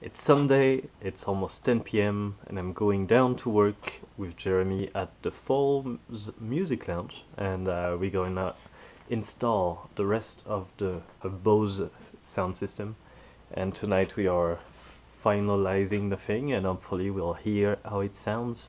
It's Sunday, it's almost 10 pm, and I'm going down to work with Jeremy at the Falls Music Lounge, and uh, we're going to install the rest of the of Bose sound system. And tonight we are finalizing the thing, and hopefully we'll hear how it sounds.